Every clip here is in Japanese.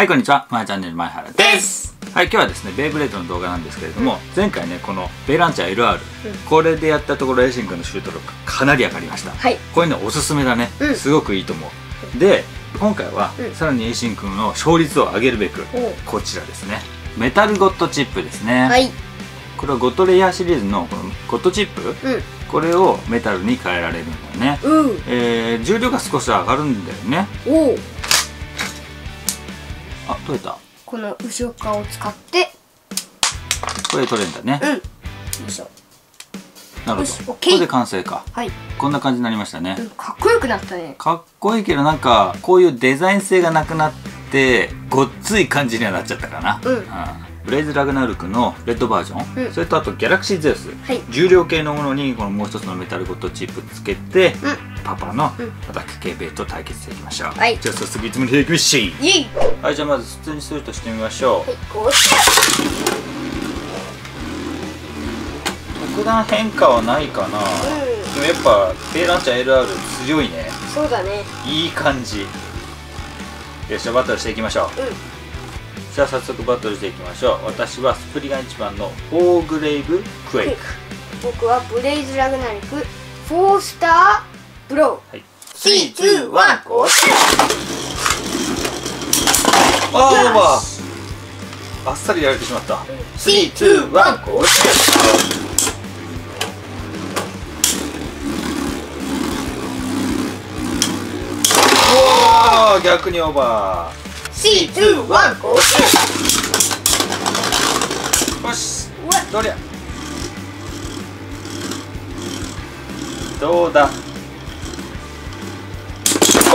はい、こんにちは。まやチャンネル前原です。はい、今日はですね、ベイブレードの動画なんですけれども、前回ね、このベイランチャー LR、これでやったところ、レーシングのシュート力かなり上がりました。はいこれね、おすすめだね。うんすごくいいと思う。で、今回は、うんさらにエイシン君の勝率を上げるべく、おこちらですね。メタルゴッドチップですね。はいこれはゴッドレイヤーシリーズのこのゴッドチップ、うんこれをメタルに変えられるんだよね。うんえー、重量が少し上がるんだよね。取れた？この後ろ側を使って。これで取れるんだね。うん。よいしょ。なるほど。これで完成か。はい、こんな感じになりましたね。う。ん、かっこよくなったね。かっこいいけどなんかこういうデザイン性がなくなってごっつい感じにはなっちゃったかな。うん。ブレイズ・ラグナルクのレッドバージョン、うん。それとあとギャラクシー・ゼウス、はい。重量系のものにこのもう一つのメタルゴッドチップつけて、うパパのうん。アタック系ベイと対決していきましょう、はい。じゃあ早速いつものいきましょはいじゃあまず普通にするとしてみましょう、はい特段変化はないかな、うでもやっぱペイランチャー LR 強いね。んそうだね。いい感じ。よしじゃあバトルしていきましょう。うん。じゃあ早速バトルしていきましょう。私はスプリガン一番のオーグレイブクエイク。僕はブレイズラグナリク。フォースターブロはい。ー321ゴーあーオーバー。あっさりやられてしまった。321ゴーおー逆にオーバ321ゴーーよし。どりゃどうだ？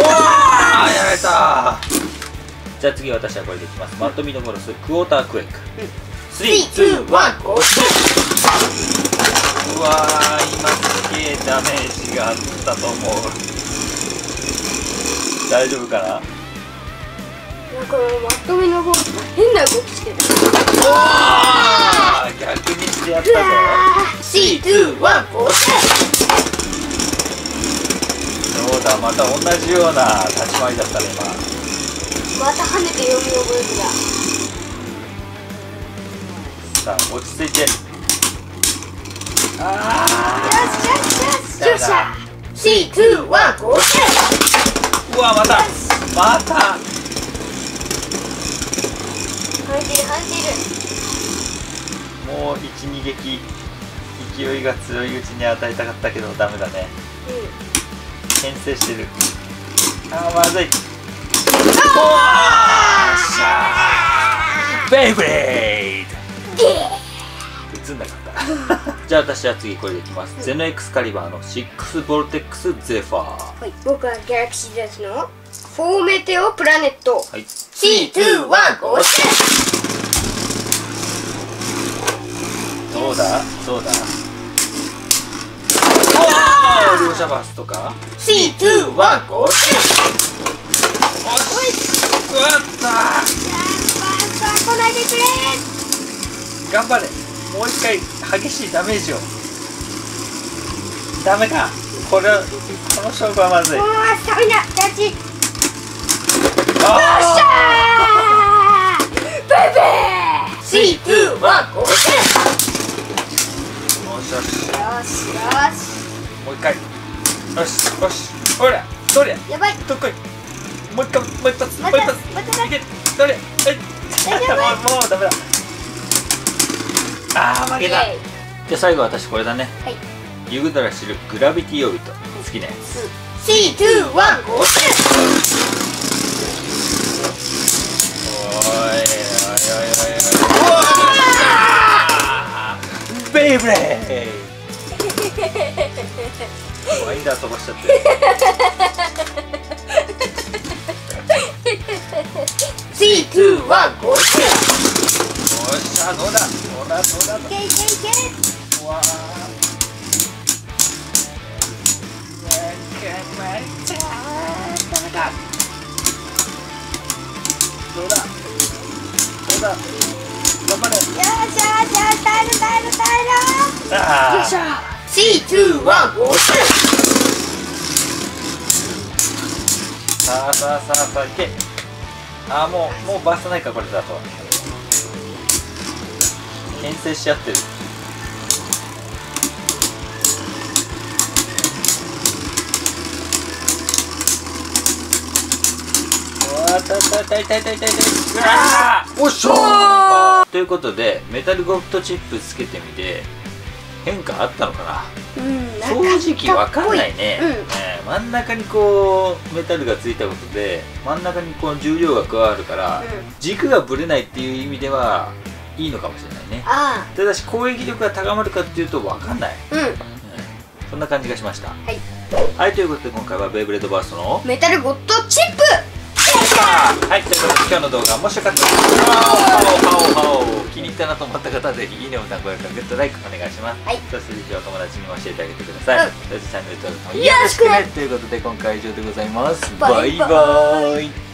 やられた。じゃあ次私はこれでいきます。マットミノボロスクォータークエイク。321ゴー。うわー今すげえダメージがあったと思う。大丈夫かな？なんかまとめのボールが変な動きた同じような立ち回りだったね今。また跳ねて読み覚えるださあ落ち着いて。あよしよしよし。よっしゃ321ゴーーうわまた。また。跳ねてる跳ねもう一二撃。勢いが強いうちに与えたかったけどダメだね。てる牽制してる。あーまずい。おーしゃーベイブレード映んなかった。じゃあ私は次これでいきます、ゼノエクスカリバーの6ボルテックスゼファー。ははい。僕はギャラクシーですのフォーメテオプラネット。い。321ゴーどうだ？どうだ？おー両者バースとか？321ゴーゴーおしうわった。来ないでくれ頑張れ。もう一回激しいダメージを。ダメかこれこの勝負はまずい。もうスタミナチ。よっしあゃー！ベイベー321ゴーーよしよしよし。よもう一回よしよし。ほらどれ。しやばい。どっこいもう一回もう一発。もう一発いけどれ。はい。もうもうダメだ。あー負けた。じゃあ最後私これだね。イはい。ユグドラ知るグラビティオビト。好きなやつ321ゴーおいおいおいおいうわー。ベイブレーワインダー飛ばしちゃって321ゴーおっしゃどうだどうだ。どうだいけいけいけうわどうだどうだ頑張れ。よしよしよし耐える耐える耐えよっしゃ321ゴーさあさあさあさあいけあーもうもうバーストないかこれだと牽制しちゃってる痛い痛い痛い痛い痛い痛いおっしゃーということでメタルゴッドチップつけてみて変化あったのかな。うん正直わかんないね、うん。ね真ん中にこうメタルがついたことで真ん中にこう重量が加わるから、うん。軸がぶれないっていう意味ではいいのかもしれないね。あただし攻撃力が高まるかっていうとわかんない、あうん。うん。そんな感じがしました。はい。はいということで今回はベイブレードバーストのメタルゴッドチップはいということで今日の動画もしよかったらハオハオハオ気に入ったなと思った方はぜひいいねボタン高評価グッドライクお願いします。はい。そしてぜひお友達にも教えてあげてください、うんそしてチャンネル登録もよろしくね。ということで今回は以上でございます。バイバイ。バイバイ